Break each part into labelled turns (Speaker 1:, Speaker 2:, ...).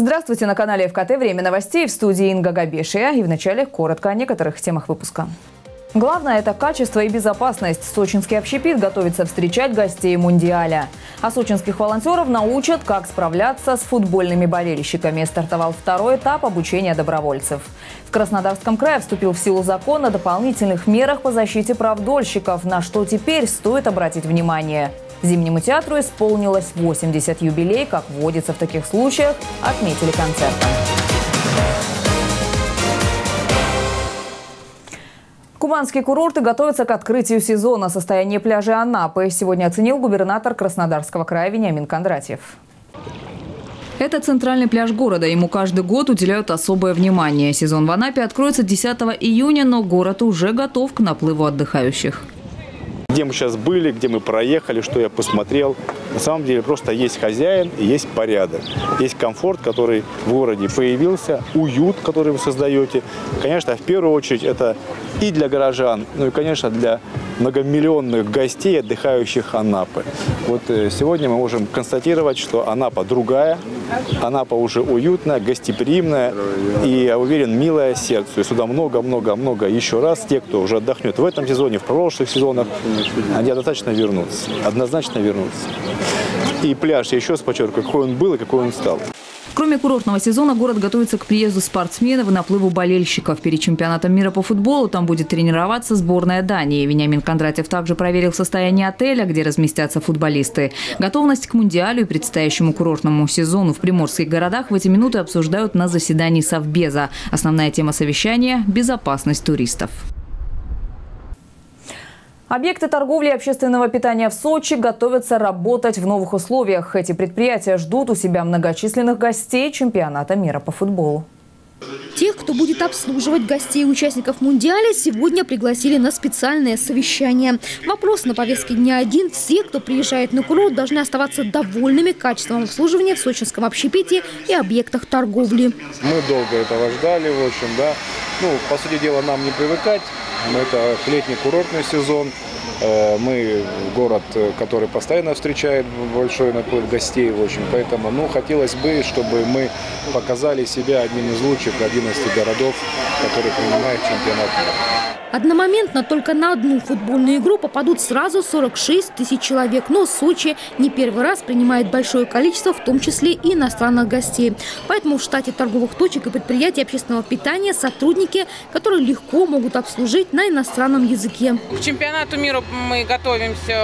Speaker 1: Здравствуйте на канале ФКТ «Время новостей» в студии Инга Габешия. И вначале коротко о некоторых темах выпуска. Главное – это качество и безопасность. Сочинский общепит готовится встречать гостей Мундиаля. А сочинских волонтеров научат, как справляться с футбольными болельщиками. Стартовал второй этап обучения добровольцев. В Краснодарском крае вступил в силу закон о дополнительных мерах по защите прав дольщиков, на что теперь стоит обратить внимание. Зимнему театру исполнилось 80 юбилей. Как водится в таких случаях, отметили концертом. Кубанские курорты готовятся к открытию сезона. Состояние пляжа Анапы сегодня оценил губернатор Краснодарского края Вениамин Кондратьев. Это центральный пляж города. Ему каждый год уделяют особое внимание. Сезон в Анапе откроется 10 июня, но город уже готов к наплыву отдыхающих.
Speaker 2: Где мы сейчас были, где мы проехали, что я посмотрел. На самом деле просто есть хозяин и есть порядок. Есть комфорт, который в городе появился, уют, который вы создаете. Конечно, в первую очередь это и для горожан, ну и, конечно, для многомиллионных гостей, отдыхающих Анапы. Вот э, сегодня мы можем констатировать, что Анапа другая, Анапа уже уютная, гостеприимная и, я уверен, милая сердцу. И сюда много-много-много еще раз те, кто уже отдохнет в этом сезоне, в прошлых сезонах, они однозначно вернутся. Однозначно вернутся. И пляж, я еще раз подчеркиваю, какой он был и какой он стал.
Speaker 1: Кроме курортного сезона, город готовится к приезду спортсменов и наплыву болельщиков. Перед чемпионатом мира по футболу там будет тренироваться сборная Дании. Вениамин Кондратьев также проверил состояние отеля, где разместятся футболисты. Готовность к Мундиалю и предстоящему курортному сезону в приморских городах в эти минуты обсуждают на заседании Совбеза. Основная тема совещания – безопасность туристов. Объекты торговли и общественного питания в Сочи готовятся работать в новых условиях. Эти предприятия ждут у себя многочисленных гостей чемпионата мира по футболу.
Speaker 3: Тех, кто будет обслуживать гостей и участников Мундиаля, сегодня пригласили на специальное совещание. Вопрос на повестке дня один. Все, кто приезжает на курорт, должны оставаться довольными качеством обслуживания в сочинском общепите и объектах торговли.
Speaker 4: Мы долго этого ждали, в общем, да. Ну, по сути дела, нам не привыкать. Это летний курортный сезон. Э, мы город, который постоянно встречает большой наплыв гостей, в общем, поэтому, ну, хотелось бы, чтобы мы показали себя одним из лучших 11 городов, которые принимают чемпионат.
Speaker 3: Одномоментно только на одну футбольную игру попадут сразу 46 тысяч человек. Но Сочи не первый раз принимает большое количество, в том числе и иностранных гостей. Поэтому в штате торговых точек и предприятий общественного питания сотрудники, которые легко могут обслужить на иностранном языке.
Speaker 5: К чемпионату мира мы готовимся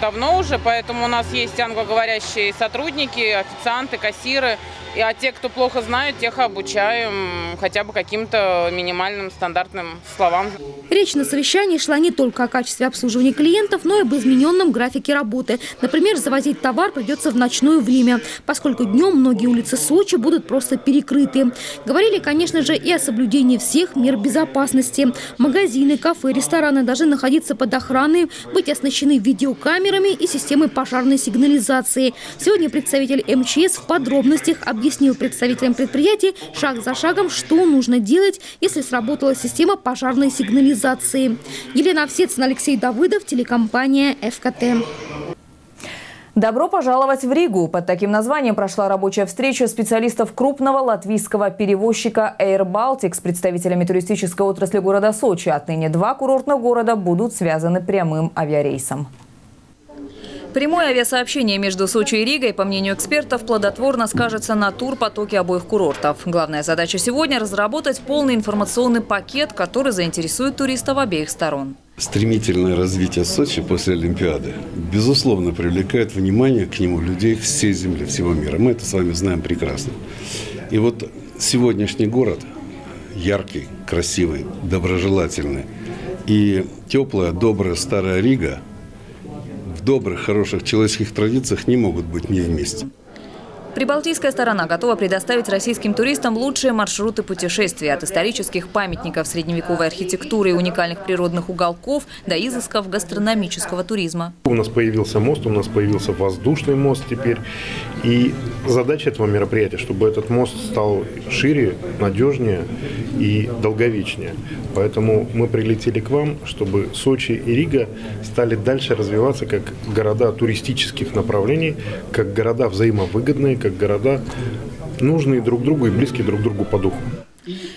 Speaker 5: давно уже, поэтому у нас есть англоговорящие сотрудники, официанты, кассиры. И, а те, кто плохо знают, тех обучаем хотя бы каким-то минимальным стандартным словам.
Speaker 3: Речь на совещании шла не только о качестве обслуживания клиентов, но и об измененном графике работы. Например, завозить товар придется в ночное время, поскольку днем многие улицы Сочи будут просто перекрыты. Говорили, конечно же, и о соблюдении всех мер безопасности. Магазины, кафе, рестораны должны находиться под охраной, быть оснащены видеокамерами и системой пожарной сигнализации. Сегодня представитель МЧС в подробностях объяснил, объяснил представителям предприятий шаг за шагом, что нужно делать, если сработала система пожарной сигнализации. Елена Овсецина, Алексей Давыдов, телекомпания «ФКТ».
Speaker 1: Добро пожаловать в Ригу. Под таким названием прошла рабочая встреча специалистов крупного латвийского перевозчика Air Baltic с представителями туристической отрасли города Сочи. Отныне два курортных города будут связаны прямым авиарейсом. Прямое авиасообщение между Сочи и Ригой, по мнению экспертов, плодотворно скажется на турпотоке обоих курортов. Главная задача сегодня – разработать полный информационный пакет, который заинтересует туристов обеих сторон.
Speaker 6: Стремительное развитие Сочи после Олимпиады, безусловно, привлекает внимание к нему людей всей земли, всего мира. Мы это с вами знаем прекрасно. И вот сегодняшний город яркий, красивый, доброжелательный и теплая, добрая старая Рига – добрых, хороших человеческих традициях не могут быть не вместе.
Speaker 1: Прибалтийская сторона готова предоставить российским туристам лучшие маршруты путешествий от исторических памятников средневековой архитектуры и уникальных природных уголков до изысков гастрономического туризма.
Speaker 4: У нас появился мост, у нас появился воздушный мост теперь. И задача этого мероприятия, чтобы этот мост стал шире, надежнее и долговечнее. Поэтому мы прилетели к вам, чтобы Сочи и Рига стали дальше развиваться как города туристических направлений, как города взаимовыгодные, как города нужные друг другу и близкие друг другу по духу.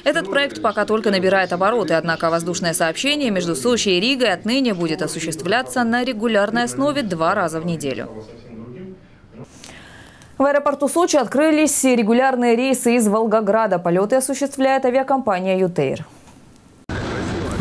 Speaker 1: Этот проект пока только набирает обороты, однако воздушное сообщение между Сочи и Ригой отныне будет осуществляться на регулярной основе два раза в неделю. В аэропорту Сочи открылись регулярные рейсы из Волгограда. Полеты осуществляет авиакомпания «Ютейр».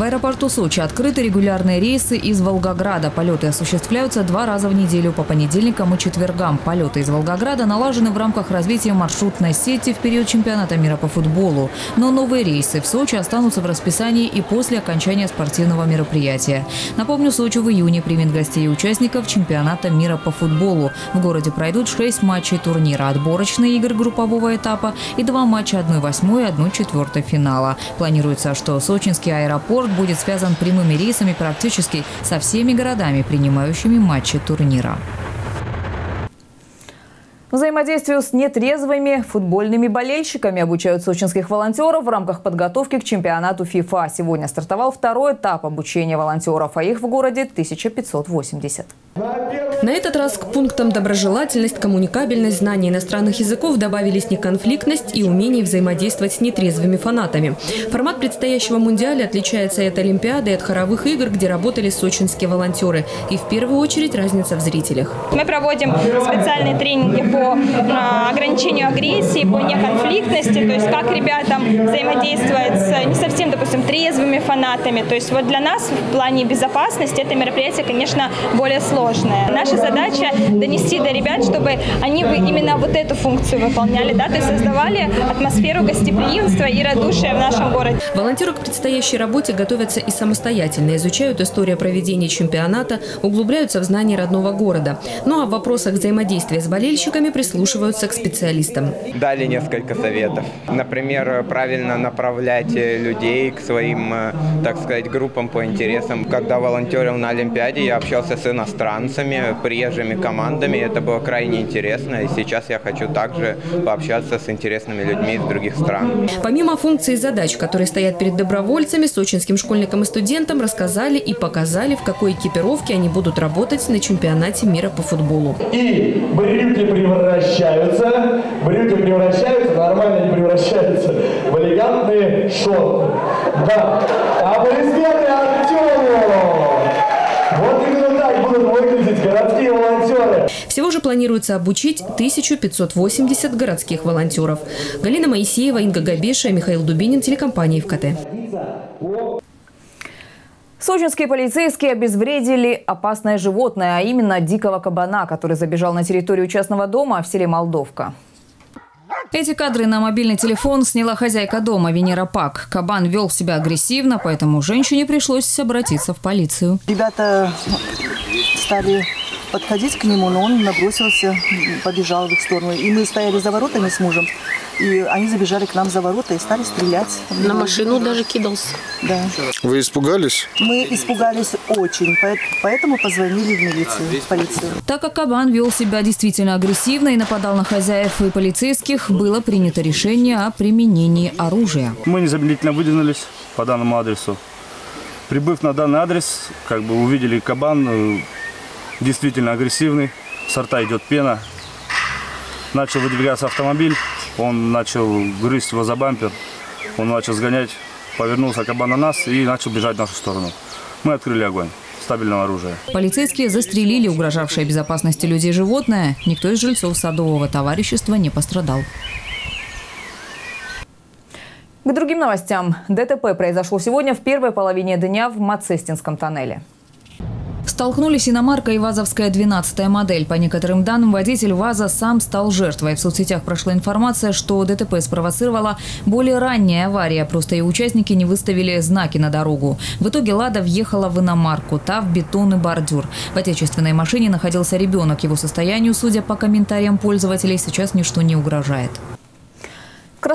Speaker 1: В аэропорту Сочи открыты регулярные рейсы из Волгограда. Полеты осуществляются два раза в неделю по понедельникам и четвергам. Полеты из Волгограда налажены в рамках развития маршрутной сети в период чемпионата мира по футболу. Но новые рейсы в Сочи останутся в расписании и после окончания спортивного мероприятия. Напомню, Сочи в июне примет гостей и участников чемпионата мира по футболу. В городе пройдут шесть матчей турнира, отборочные игры группового этапа и два матча 1-8 и 1-4 финала. Планируется, что сочинский аэропорт будет связан прямыми рейсами практически со всеми городами, принимающими матчи турнира. Взаимодействию с нетрезвыми футбольными болельщиками обучают сочинских волонтеров в рамках подготовки к чемпионату ФИФА. Сегодня стартовал второй этап обучения волонтеров, а их в городе 1580.
Speaker 7: На этот раз к пунктам доброжелательность, коммуникабельность, знание иностранных языков добавились неконфликтность и умение взаимодействовать с нетрезвыми фанатами. Формат предстоящего мундиаля отличается от Олимпиады и от хоровых игр, где работали сочинские волонтеры. И в первую очередь разница в зрителях.
Speaker 8: Мы проводим специальные тренинги по а, ограничению агрессии, по неконфликтности, то есть как ребятам взаимодействовать с не совсем, допустим, трезвыми фанатами. То есть вот для нас в плане безопасности это мероприятие, конечно, более сложное. Наша задача донести до ребят, чтобы они именно вот эту функцию выполняли, да, то есть создавали атмосферу гостеприимства и радушия в нашем городе.
Speaker 7: Волонтеры к предстоящей работе готовятся и самостоятельно, изучают историю проведения чемпионата, углубляются в знания родного города. Ну а в вопросах взаимодействия с болельщиками прислушиваются к специалистам.
Speaker 9: Дали несколько советов. Например, правильно направлять людей к своим, э, так сказать, группам по интересам. Когда волонтерил на Олимпиаде, я общался с иностранцами приезжими командами. Это было крайне интересно. И сейчас я хочу также пообщаться с интересными людьми из других стран.
Speaker 7: Помимо функций и задач, которые стоят перед добровольцами, сочинским школьникам и студентам рассказали и показали, в какой экипировке они будут работать на чемпионате мира по футболу.
Speaker 10: И брюки превращаются, брюки превращаются, нормально не превращаются, в элегантные шорты. Да. Аплодисменты Артему! Вот именно так будут выглядеть городские волонтеры.
Speaker 7: Всего же планируется обучить 1580 городских волонтеров. Галина Моисеева, Инга Габеша, Михаил Дубинин, телекомпания ВКТ.
Speaker 1: Сочинские полицейские обезвредили опасное животное, а именно дикого кабана, который забежал на территорию частного дома в селе Молдовка. Эти кадры на мобильный телефон сняла хозяйка дома Венера Пак. Кабан вел себя агрессивно, поэтому женщине пришлось обратиться в полицию.
Speaker 11: Ребята стали подходить к нему, но он набросился, побежал в их сторону. И мы стояли за воротами с мужем, и они забежали к нам за ворота и стали стрелять.
Speaker 12: На машину даже кидался.
Speaker 11: Да.
Speaker 13: Вы испугались?
Speaker 11: Мы испугались очень, поэтому позвонили в милицию, в полицию.
Speaker 1: Так как кабан вел себя действительно агрессивно и нападал на хозяев и полицейских, было принято решение о применении оружия.
Speaker 14: Мы незамедлительно выдвинулись по данному адресу. Прибыв на данный адрес, как бы увидели кабан, э, действительно агрессивный, с рта идет пена. Начал выдвигаться автомобиль, он начал грызть его за бампер, он начал сгонять, повернулся кабан на нас и начал бежать в нашу сторону. Мы открыли огонь стабильного оружия.
Speaker 1: Полицейские застрелили угрожавшее безопасности людей животное. Никто из жильцов садового товарищества не пострадал. К другим новостям. ДТП произошло сегодня в первой половине дня в Мацестинском тоннеле. Столкнулись иномарка и ВАЗовская 12 модель. По некоторым данным, водитель ВАЗа сам стал жертвой. В соцсетях прошла информация, что ДТП спровоцировала более ранняя авария. Просто ее участники не выставили знаки на дорогу. В итоге «Лада» въехала в иномарку, та в бетонный бордюр. В отечественной машине находился ребенок. Его состоянию, судя по комментариям пользователей, сейчас ничто не угрожает.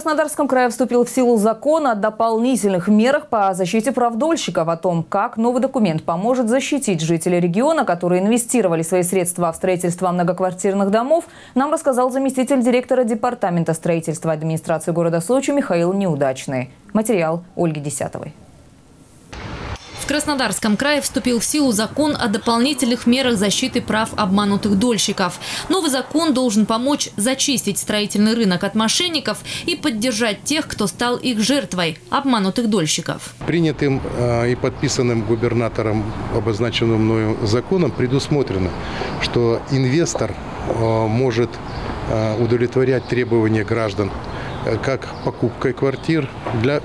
Speaker 1: Краснодарском крае вступил в силу закон о дополнительных мерах по защите прав дольщиков. О том, как новый документ поможет защитить жителей региона, которые инвестировали свои средства в строительство многоквартирных домов, нам рассказал заместитель директора Департамента строительства администрации города Сочи Михаил Неудачный. Материал Ольги Десятовой.
Speaker 15: В Краснодарском крае вступил в силу закон о дополнительных мерах защиты прав обманутых дольщиков. Новый закон должен помочь зачистить строительный рынок от мошенников и поддержать тех, кто стал их жертвой – обманутых дольщиков.
Speaker 3: Принятым э, и подписанным губернатором, обозначенным мною законом, предусмотрено, что инвестор э, может э, удовлетворять требования граждан как покупкой квартир для,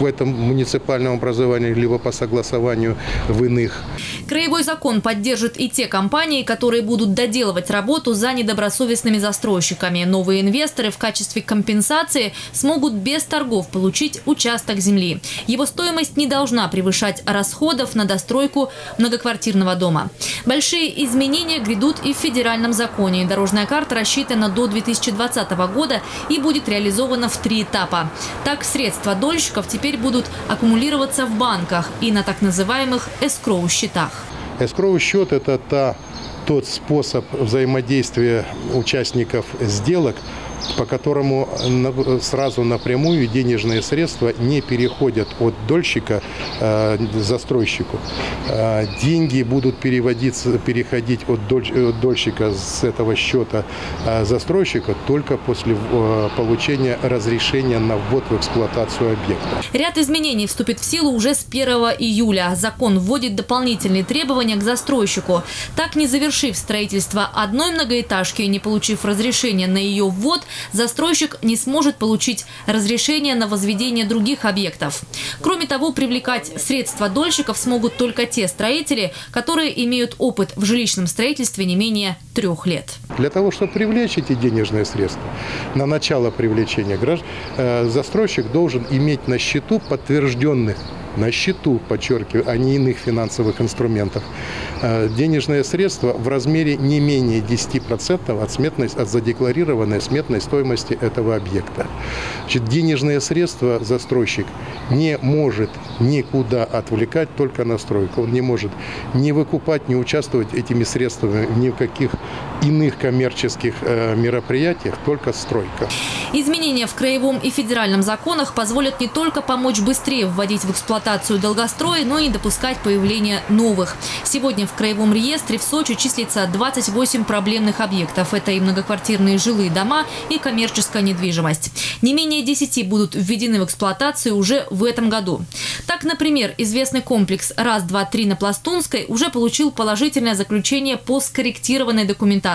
Speaker 3: в, этом муниципальном образовании, либо по согласованию в иных.
Speaker 15: Краевой закон поддержит и те компании, которые будут доделывать работу за недобросовестными застройщиками. Новые инвесторы в качестве компенсации смогут без торгов получить участок земли. Его стоимость не должна превышать расходов на достройку многоквартирного дома. Большие изменения грядут и в федеральном законе. Дорожная карта рассчитана до 2020 года и будет реализована в три этапа. Так, средства дольщиков теперь будут аккумулироваться в банках и на так называемых эскроу-счетах.
Speaker 3: Эскроу-счет – это та, тот способ взаимодействия участников сделок, по которому сразу напрямую денежные средства не переходят от дольщика э, застройщику. Э, деньги будут переводиться, переходить от, доль, от дольщика с этого счета э, застройщика только после э, получения разрешения на ввод в эксплуатацию объекта.
Speaker 15: Ряд изменений вступит в силу уже с 1 июля. Закон вводит дополнительные требования к застройщику. Так, не завершив строительство одной многоэтажки и не получив разрешения на ее ввод, застройщик не сможет получить разрешение на возведение других объектов. Кроме того, привлекать средства дольщиков смогут только те строители, которые имеют опыт в жилищном строительстве не менее трех лет.
Speaker 3: Для того, чтобы привлечь эти денежные средства, на начало привлечения граждан, э, застройщик должен иметь на счету подтвержденных на счету, подчеркиваю, а не иных финансовых инструментов, э, денежные средства в размере не менее 10% от, сметной, от задекларированной сметной стоимости этого объекта. Значит, денежные средства застройщик не может никуда отвлекать только на стройку. Он не может не выкупать, не участвовать этими средствами ни в каких иных коммерческих э, мероприятиях, только стройка.
Speaker 15: Изменения в краевом и федеральном законах позволят не только помочь быстрее вводить в эксплуатацию долгострои, но и допускать появление новых. Сегодня в краевом реестре в Сочи числится 28 проблемных объектов. Это и многоквартирные жилые дома, и коммерческая недвижимость. Не менее 10 будут введены в эксплуатацию уже в этом году. Так, например, известный комплекс «Раз, два, три» на Пластунской уже получил положительное заключение по скорректированной документации.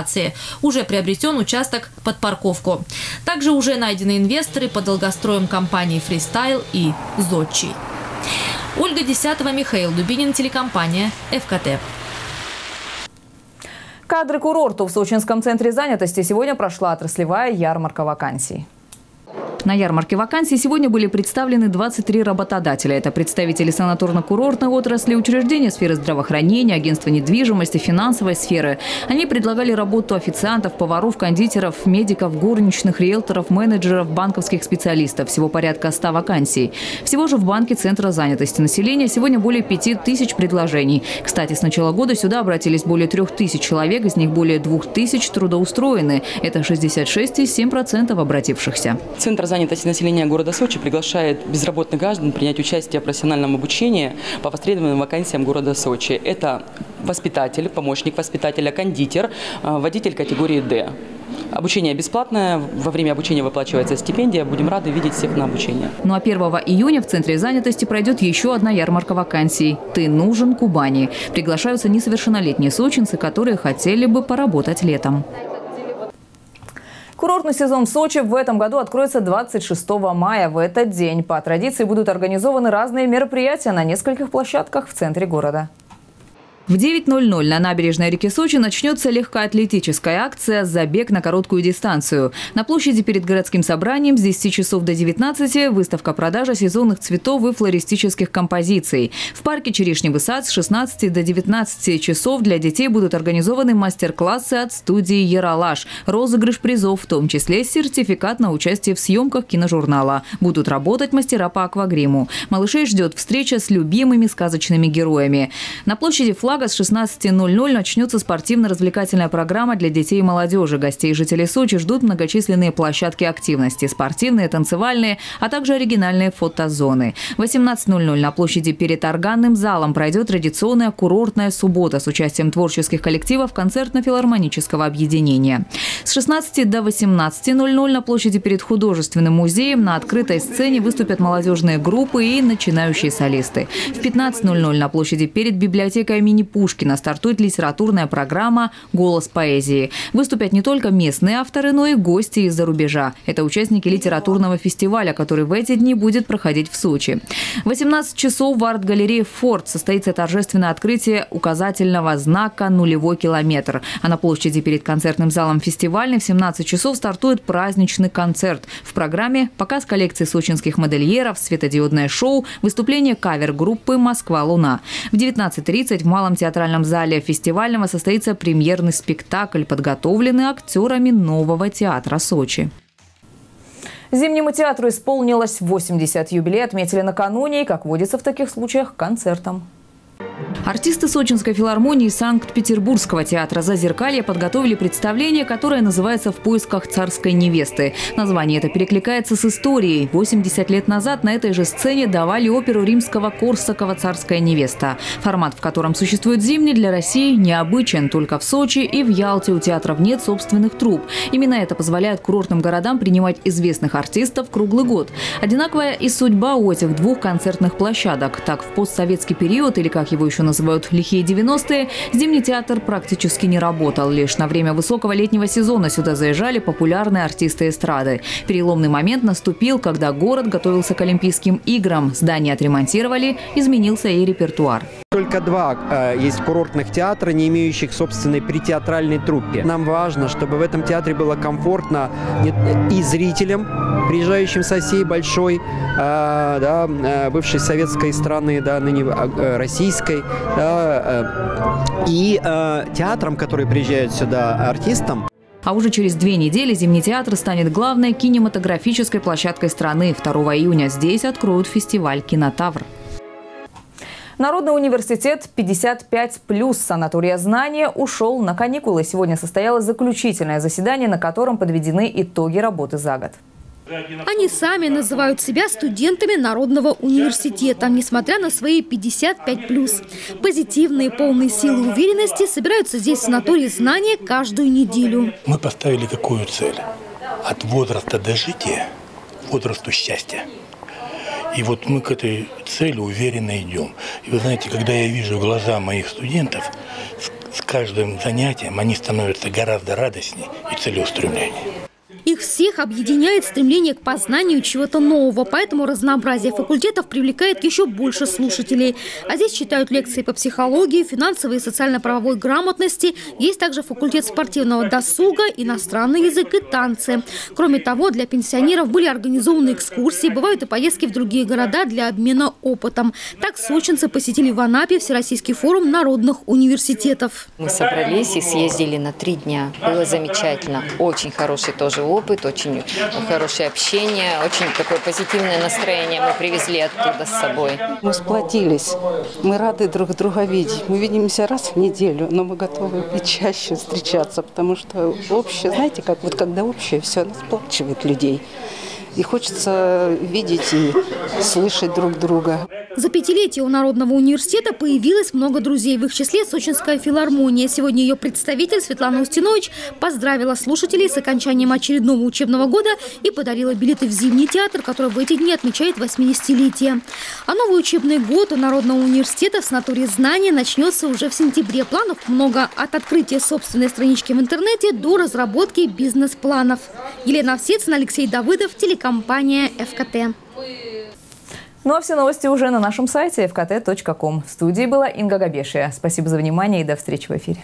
Speaker 15: Уже приобретен участок под парковку. Также уже найдены инвесторы по долгостроям компании «Фристайл» и «Зодчий». Ольга Десятого, Михаил Дубинин, телекомпания «ФКТ».
Speaker 1: Кадры курорту в Сочинском центре занятости сегодня прошла отраслевая ярмарка вакансий. На ярмарке вакансий сегодня были представлены 23 работодателя. Это представители санаторно-курортной отрасли, учреждения сферы здравоохранения, агентства недвижимости, финансовой сферы. Они предлагали работу официантов, поваров, кондитеров, медиков, горничных, риэлторов, менеджеров, банковских специалистов. Всего порядка 100 вакансий. Всего же в банке Центра занятости населения сегодня более 5 тысяч предложений. Кстати, с начала года сюда обратились более 3 тысяч человек, из них более 2 тысяч трудоустроены. Это 66,7% обратившихся.
Speaker 16: Центр занятости населения города Сочи приглашает безработных граждан принять участие в профессиональном обучении по востребованным вакансиям города Сочи. Это воспитатель, помощник воспитателя, кондитер, э, водитель категории «Д». Обучение бесплатное, во время обучения выплачивается стипендия. Будем рады видеть всех на обучение.
Speaker 1: Ну а 1 июня в Центре занятости пройдет еще одна ярмарка вакансий. «Ты нужен Кубани». Приглашаются несовершеннолетние сочинцы, которые хотели бы поработать летом. Курортный сезон в Сочи в этом году откроется 26 мая. В этот день по традиции будут организованы разные мероприятия на нескольких площадках в центре города. В 9.00 на набережной реки Сочи начнется легкоатлетическая акция «Забег на короткую дистанцию». На площади перед городским собранием с 10 часов до 19 выставка продажа сезонных цветов и флористических композиций. В парке Черешневый сад с 16 до 19 часов для детей будут организованы мастер-классы от студии «Яралаш», розыгрыш призов, в том числе сертификат на участие в съемках киножурнала. Будут работать мастера по аквагриму. Малышей ждет встреча с любимыми сказочными героями. На площади флаг флага с 16.00 начнется спортивно-развлекательная программа для детей и молодежи. Гостей и жителей Сочи ждут многочисленные площадки активности – спортивные, танцевальные, а также оригинальные фотозоны. В 18.00 на площади перед органным залом пройдет традиционная курортная суббота с участием творческих коллективов концертно-филармонического объединения. С 16 до 18.00 на площади перед художественным музеем на открытой сцене выступят молодежные группы и начинающие солисты. В 15.00 на площади перед библиотекой имени Пушкина стартует литературная программа «Голос поэзии». Выступят не только местные авторы, но и гости из-за рубежа. Это участники литературного фестиваля, который в эти дни будет проходить в Сочи. В 18 часов в арт-галерее «Форд» состоится торжественное открытие указательного знака «Нулевой километр». А на площади перед концертным залом фестивальный в 17 часов стартует праздничный концерт. В программе показ коллекции сочинских модельеров, светодиодное шоу, выступление кавер-группы «Москва-Луна». В 19.30 в Малом театральном зале фестивального состоится премьерный спектакль, подготовленный актерами нового театра Сочи. Зимнему театру исполнилось 80 юбилей, отметили накануне, и, как водится в таких случаях, концертом. Артисты Сочинской филармонии и Санкт-Петербургского театра «Зазеркалье» подготовили представление, которое называется «В поисках царской невесты». Название это перекликается с историей. 80 лет назад на этой же сцене давали оперу римского Корсакова «Царская невеста». Формат, в котором существует зимний, для России необычен. Только в Сочи и в Ялте у театров нет собственных труп. Именно это позволяет курортным городам принимать известных артистов круглый год. Одинаковая и судьба у этих двух концертных площадок. Так, в постсоветский период, или как его еще называют «лихие 90-е», зимний театр практически не работал. Лишь на время высокого летнего сезона сюда заезжали популярные артисты эстрады. Переломный момент наступил, когда город готовился к Олимпийским играм. Здание отремонтировали, изменился и репертуар.
Speaker 17: Только два э, есть курортных театра, не имеющих собственной притеатральной труппе. Нам важно, чтобы в этом театре было комфортно и зрителям, приезжающим со всей большой, э, да, э, бывшей советской страны, да, ныне э, российской, да, э, и э, театрам, которые приезжают сюда, артистам,
Speaker 1: а уже через две недели Зимний театр станет главной кинематографической площадкой страны. 2 июня здесь откроют фестиваль «Кинотавр». Народный университет 55 плюс санатория знания ушел на каникулы. Сегодня состоялось заключительное заседание, на котором подведены итоги работы за год.
Speaker 3: Они сами называют себя студентами Народного университета, несмотря на свои 55+. Позитивные, полные силы уверенности собираются здесь в санатории знания каждую неделю.
Speaker 18: Мы поставили какую цель? От возраста до жития, возрасту счастья. И вот мы к этой цели уверенно идем. И вы знаете, когда я вижу глаза моих студентов, с каждым занятием они становятся гораздо радостнее и целеустремленнее.
Speaker 3: Их всех объединяет стремление к познанию чего-то нового, поэтому разнообразие факультетов привлекает еще больше слушателей. А здесь читают лекции по психологии, финансовой и социально-правовой грамотности. Есть также факультет спортивного досуга, иностранный язык и танцы. Кроме того, для пенсионеров были организованы экскурсии, бывают и поездки в другие города для обмена опытом. Так сочинцы посетили в Анапе Всероссийский форум народных университетов.
Speaker 19: Мы собрались и съездили на три дня. Было замечательно. Очень хороший тоже опыт очень хорошее общение, очень такое позитивное настроение мы привезли оттуда с собой.
Speaker 20: Мы сплотились, мы рады друг друга видеть. Мы видимся раз в неделю, но мы готовы и чаще встречаться, потому что общее, знаете, как вот когда общее, все, оно сплачивает людей. И хочется видеть и слышать друг друга.
Speaker 3: За пятилетие у Народного университета появилось много друзей. В их числе Сочинская филармония. Сегодня ее представитель Светлана Устинович поздравила слушателей с окончанием очередного учебного года и подарила билеты в Зимний театр, который в эти дни отмечает 80-летие. А новый учебный год у Народного университета в санатории знания начнется уже в сентябре. Планов много. От открытия собственной странички в интернете до разработки бизнес-планов. Елена Овсецина, Алексей Давыдов, телекомпания ФКТ.
Speaker 1: Ну а все новости уже на нашем сайте fkt.com. В студии была Инга Габешия. Спасибо за внимание и до встречи в эфире.